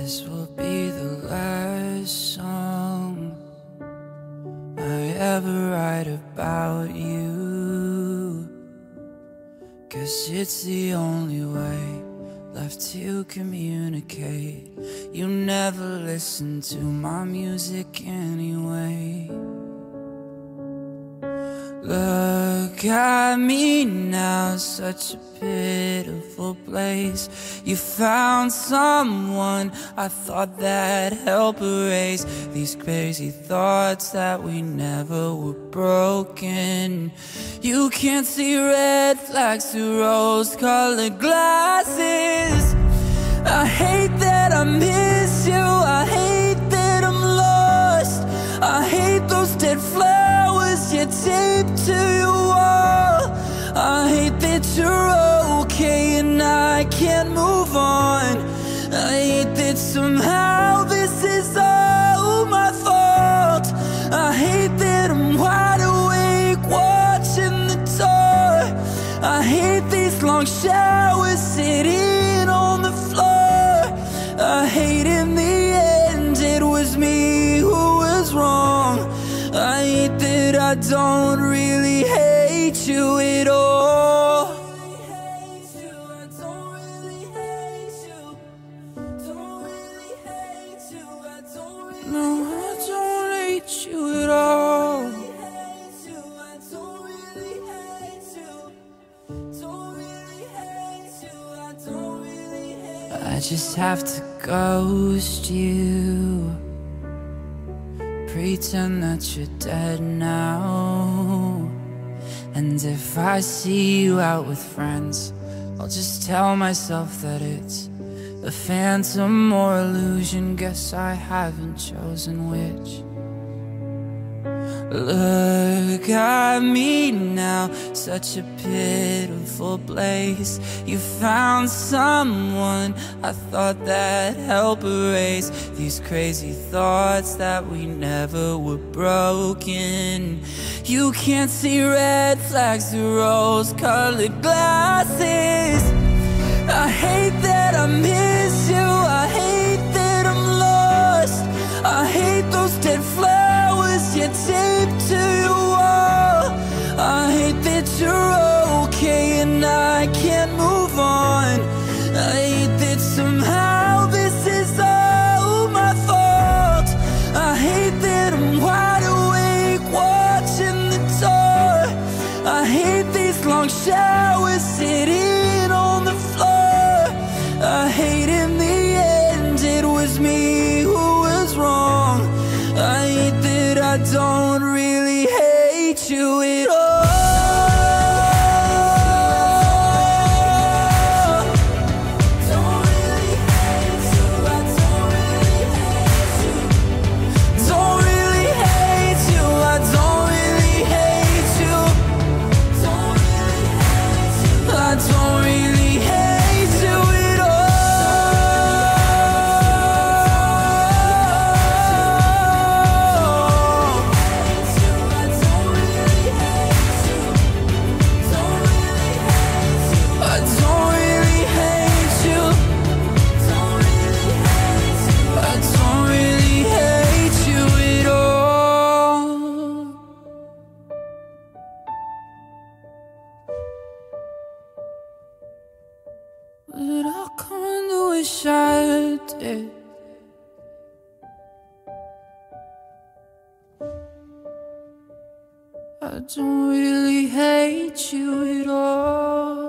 This will be the last song I ever write about you. Cause it's the only way left to communicate. You never listen to my music anyway. At me now, such a pitiful place. You found someone I thought that help erase these crazy thoughts that we never were broken. You can't see red flags through rose colored glasses. I hate that I miss you, I hate that I'm lost. I hate those dead flowers you taped to I can't move on. I hate that somehow this is all my fault. I hate that I'm wide awake watching the door. I hate these long showers sitting on the floor. I hate in the end it was me who was wrong. I hate that I don't really I just have to ghost you. Pretend that you're dead now. And if I see you out with friends, I'll just tell myself that it's a phantom or illusion. Guess I haven't chosen which. Look at me now, such a pitiful place. You found someone I thought that help erase these crazy thoughts that we never were broken. You can't see red flags through rose colored glasses. I hate that I miss I can't move on. I hate that somehow this is all my fault. I hate that I'm wide awake watching the door. I hate these long showers sitting on the floor. I hate in the end it was me who was wrong. I hate that I don't really hate you at all. But I kinda wish I did. I don't really hate you at all.